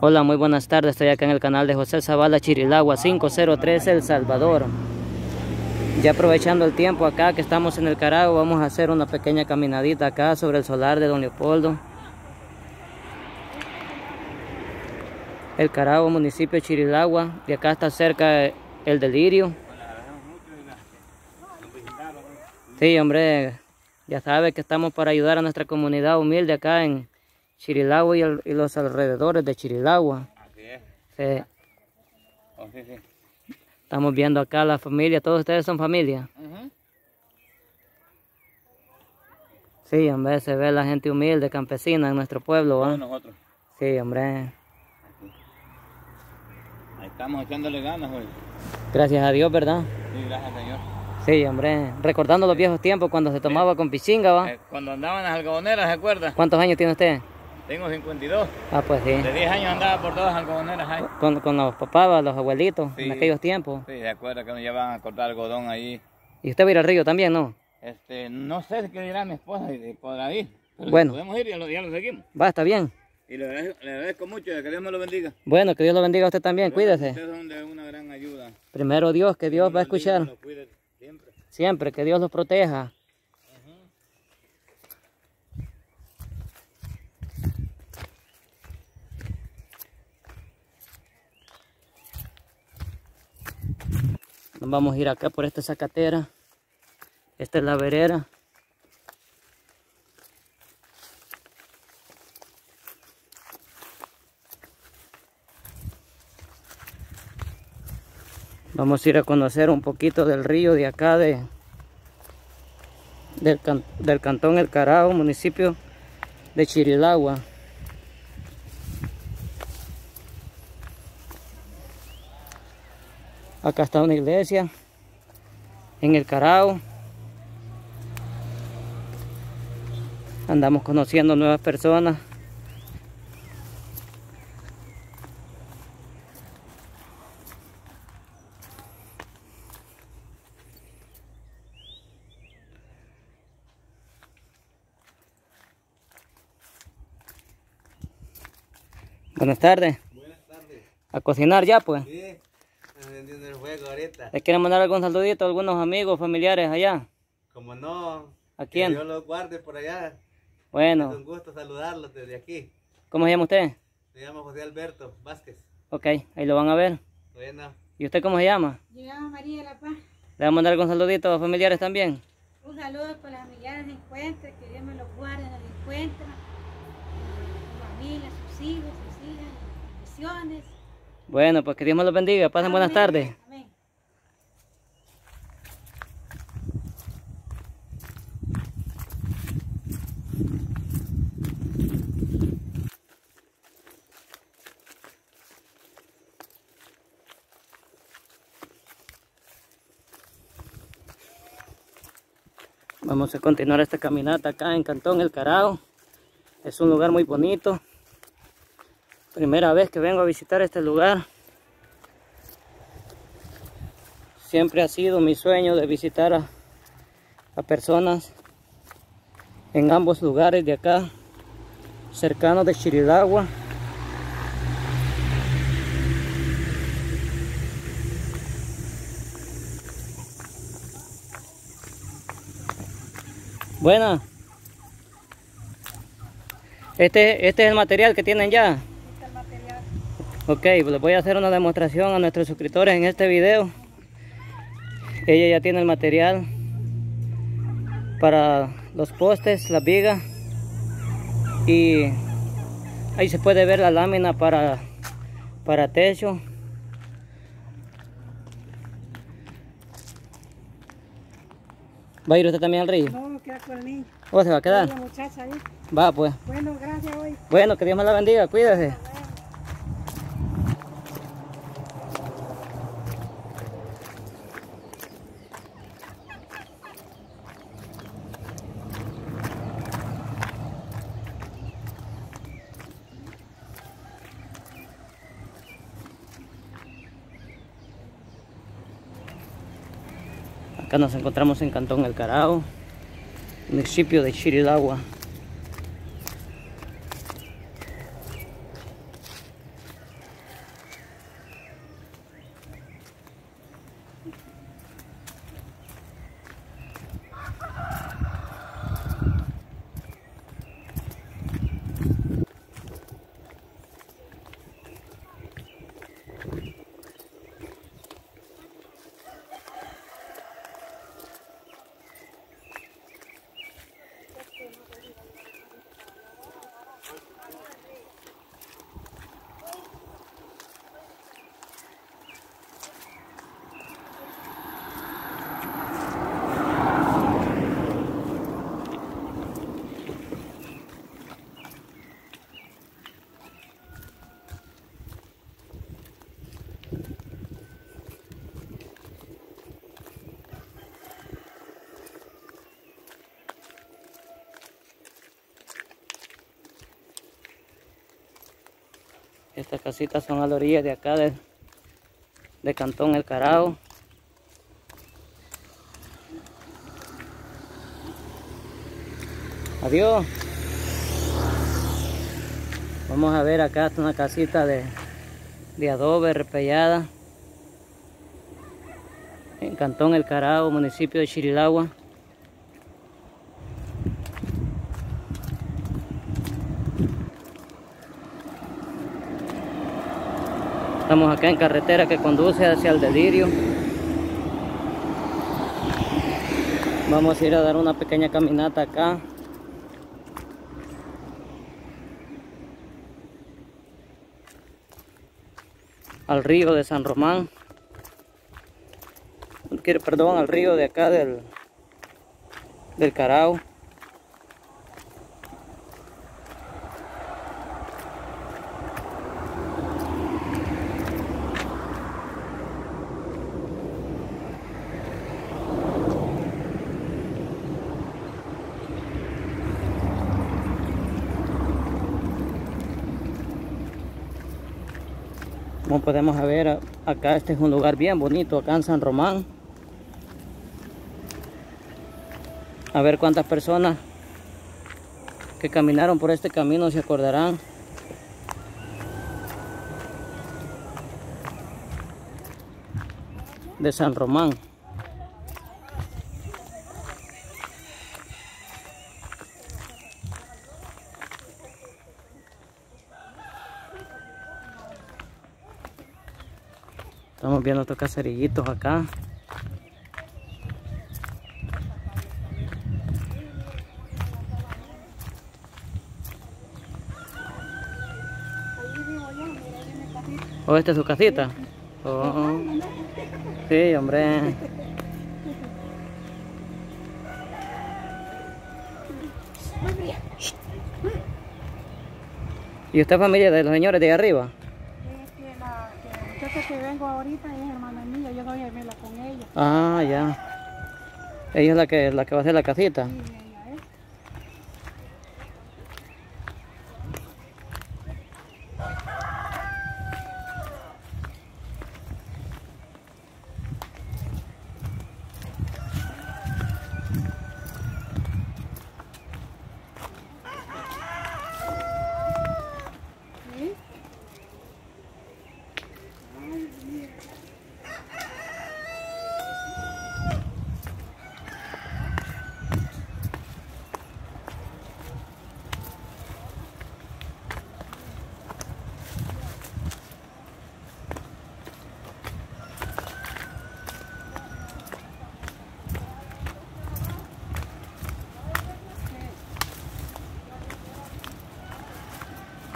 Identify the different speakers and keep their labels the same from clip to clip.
Speaker 1: Hola, muy buenas tardes. Estoy acá en el canal de José Zavala Chirilagua 503 El Salvador. Ya aprovechando el tiempo acá que estamos en el Carago, vamos a hacer una pequeña caminadita acá sobre el solar de Don Leopoldo. El Carago, municipio de Chirilagua. De acá está cerca el Delirio. Sí, hombre, ya sabe que estamos para ayudar a nuestra comunidad humilde acá en Chirilagua y, y los alrededores de Chirilagua.
Speaker 2: Así es.
Speaker 1: Sí.
Speaker 2: Oh, sí, sí.
Speaker 1: Estamos viendo acá la familia, todos ustedes son familia.
Speaker 2: Ujú.
Speaker 1: Sí, hombre, se ve la gente humilde, campesina en nuestro pueblo, ¿va?
Speaker 2: Todos nosotros.
Speaker 1: Sí, hombre.
Speaker 2: Ahí estamos echándole ganas hoy.
Speaker 1: Gracias a Dios, ¿verdad?
Speaker 2: Sí, gracias Señor.
Speaker 1: Sí, hombre. Recordando los viejos tiempos cuando se tomaba con pichinga, ¿va?
Speaker 2: Eh, cuando andaban las algodoneras, ¿se acuerda?
Speaker 1: ¿Cuántos años tiene usted?
Speaker 2: Tengo 52.
Speaker 1: Ah, pues sí.
Speaker 2: De 10 años andaba por todas las algodoneras ahí.
Speaker 1: Con, con los papás, los abuelitos, en
Speaker 2: Sí.
Speaker 1: aquellos tiempos.
Speaker 2: Sí, se acuerda que nos llevaban a cortar algodón ahí.
Speaker 1: Y usted va a ir al río también, ¿no?
Speaker 2: Este, no sé qué dirá mi esposa y podrá ir. Pero
Speaker 1: Bueno.
Speaker 2: si Podemos ir y ya lo, seguimos.
Speaker 1: Va, está bien.
Speaker 2: Y le agradezco, le agradezco mucho, que Dios me lo bendiga.
Speaker 1: Bueno, que Dios lo bendiga a usted también, cuídese.
Speaker 2: Ustedes son de una gran ayuda.
Speaker 1: Primero Dios, que Dios va a
Speaker 2: Dios
Speaker 1: escuchar.
Speaker 2: cuide siempre.
Speaker 1: Siempre, que Dios los proteja. Vamos a ir acá por esta zacatera. Esta es la verera. Vamos a ir a conocer un poquito del río de acá de del cantón El Carao, municipio de Chirilagua. Acá está una iglesia en El Carao. Andamos conociendo nuevas personas. Buenas tardes.
Speaker 3: Buenas tardes.
Speaker 1: A cocinar ya pues.
Speaker 3: Sí,
Speaker 1: ¿Les quieren mandar algún saludito a algunos amigos, familiares allá?
Speaker 3: Como no,
Speaker 1: ¿A
Speaker 3: que
Speaker 1: quién?
Speaker 3: Dios los guarde por allá. Es
Speaker 1: Bueno,
Speaker 3: un gusto saludarlos desde aquí.
Speaker 1: ¿cómo se llama usted?
Speaker 3: Se llama José Alberto Vázquez.
Speaker 1: Ok, ahí lo van a ver.
Speaker 3: Bueno,
Speaker 1: ¿Y usted cómo se llama?
Speaker 4: Yo me llamo María de la Paz.
Speaker 1: ¿Le van a mandar algún saludito a los familiares también?
Speaker 4: Un saludo para las familiares de encuentro, que Dios me los guarde en el encuentro. Su familia, sus hijos, sus hijas, bendiciones.
Speaker 1: Bueno, pues que Dios me los bendiga. Pasen buenas tardes. Vamos a continuar esta caminata acá en Cantón El Carao. Es un lugar muy bonito. Primera vez que vengo a visitar este lugar. Siempre ha sido mi sueño de visitar a, a personas en ambos lugares de acá, cercanos de Chirilagua. Buena. Este, este es el material que tienen ya.
Speaker 4: Este es el material.
Speaker 1: Ok, pues les voy a hacer una demostración a nuestros suscriptores en este video. Ella ya tiene el material para los postes, las vigas y ahí se puede ver la lámina para, para techo. ¿Va a ir usted también al río?
Speaker 4: No, queda con el niño.
Speaker 1: ¿O se va a
Speaker 4: La
Speaker 1: quedar?
Speaker 4: muchacha ahí.
Speaker 1: Va pues.
Speaker 4: Bueno, gracias hoy.
Speaker 1: Bueno, que Dios me la bendiga, cuídese. Acá nos encontramos en Cantón El Carao, municipio de Chirilagua. Estas casitas son a la orilla de acá de, de Cantón El Carao. Adiós. Vamos a ver acá está una casita de, de adobe repellada. En Cantón El Carao, municipio de Chirilagua. Estamos acá en carretera que conduce hacia el delirio. Vamos a ir a dar una pequeña caminata acá. Al río de San Román. Perdón, al río de acá del, del Carao. Como podemos ver acá este es un lugar bien bonito acá en San Román. A ver cuántas personas que caminaron por este camino se acordarán. De San Román. Estamos viendo estos caserillitos acá. ¿O esta es su casita? Oh. Sí, hombre. ¿Y usted familia de los señores de arriba?
Speaker 4: Que vengo ahorita es hermana mía, yo doy a con ella.
Speaker 1: Ah, ya. Ella es la que, la que va a hacer la casita.
Speaker 4: Sí, ella es.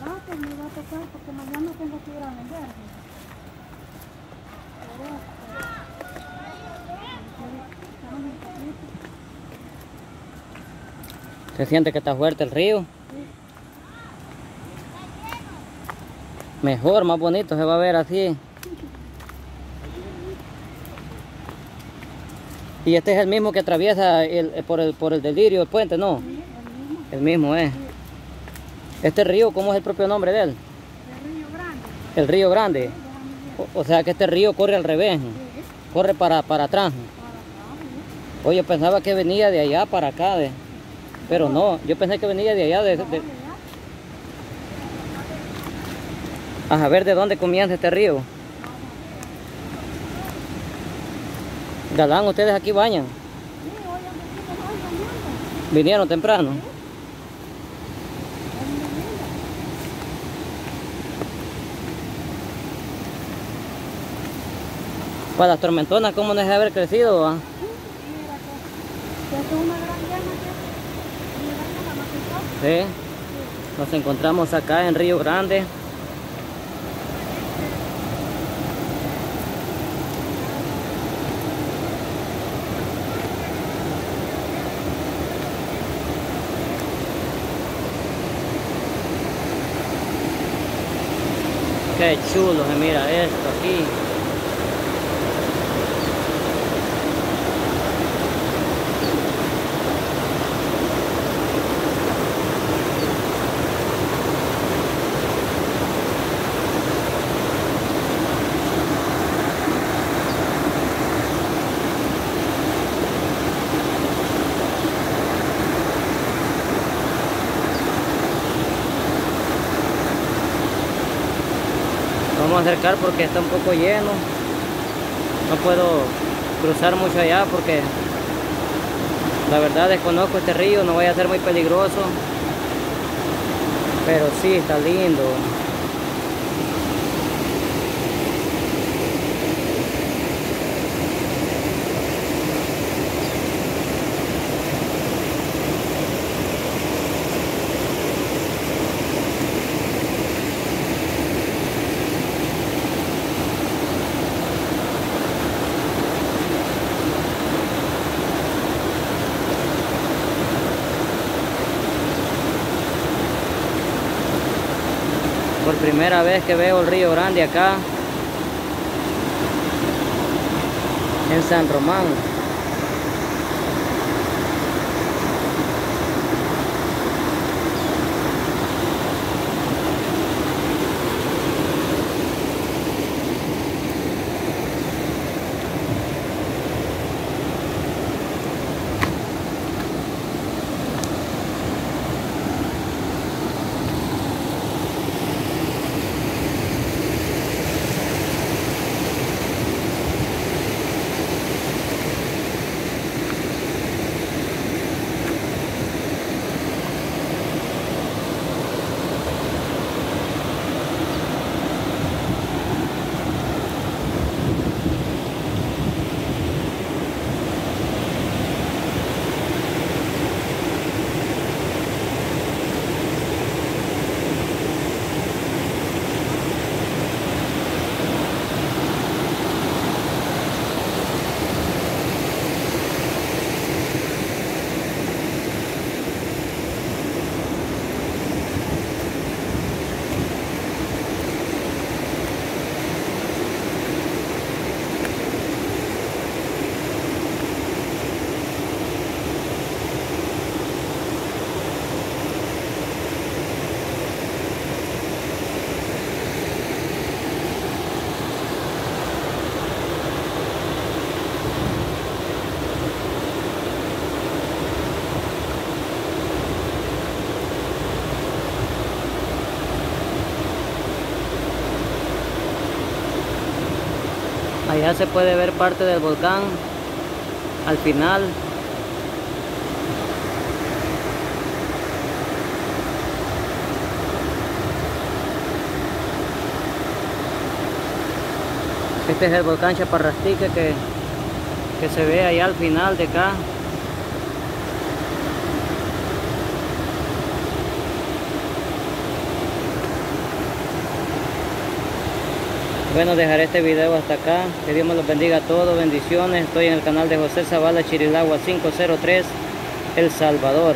Speaker 4: No, pues me va a tocar porque mañana tengo que ir a vender. Pero, eh, estamos en Capito.
Speaker 1: ¿Se siente que está fuerte el río? Mejor, más bonito se va a ver así. Y este es el mismo que atraviesa el, eh, por, el, por el delirio, el puente, ¿no? El mismo es. Este río, ¿cómo es el propio nombre de él?
Speaker 4: De Río Grande.
Speaker 1: El río Grande. O, o sea que este río corre al revés, corre para, para atrás. Oye, pensaba que venía de allá para acá, de- pero no, yo pensé que venía de allá, de, de- a ver de dónde comienza este río. Galán, ustedes aquí bañan. Vinieron temprano. Para las tormentonas, ¿cómo no es haber crecido? ah?
Speaker 4: Es una gran llama que
Speaker 1: Sí. Nos encontramos acá en Río Grande. Qué chulo se mira esto aquí. Vamos a acercar porque está un poco lleno. No puedo cruzar mucho allá porque la verdad desconozco este río, no vaya a ser muy peligroso. Pero sí, está lindo. Primera vez que veo el río Grande acá en San Román Allá se puede ver parte del volcán al final. Este es el volcán Chaparrastique que, que se ve allá al final de acá. Bueno, dejaré este video hasta acá. Que Dios me los bendiga a todos. Bendiciones. Estoy en el canal de José Zavala Chirilagua 503, El Salvador.